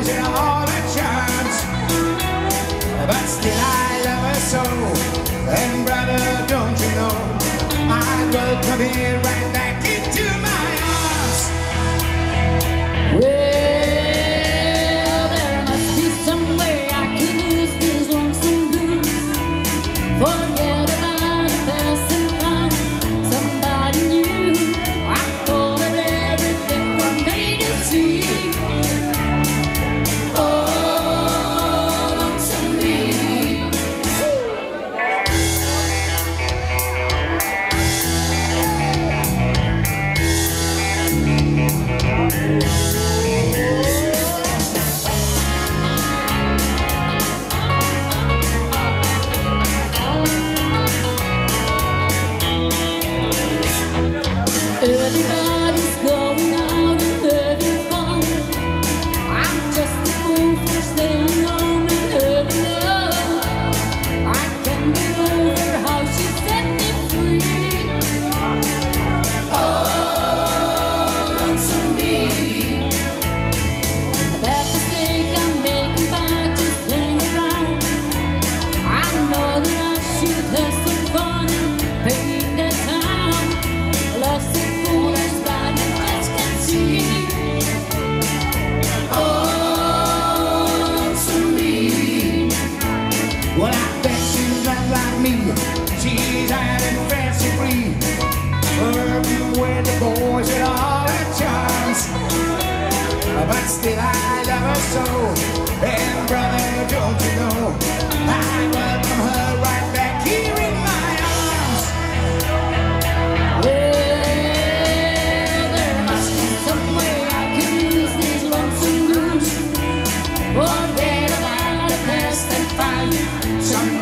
always in all the chance. But still I love her so. And brother, don't you know, I will come here right back me. She's out fancy free. Working with the boys at all the times. But still I love her so. And brother, don't you know, I welcome her right back here in my arms. Well, there must be some way I can these lonesome blues. About past and find some